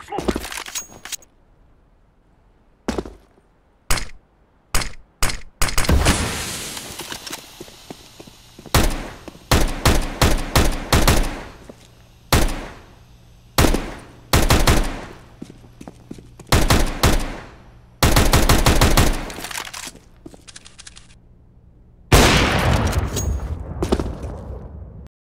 Throwing smoke!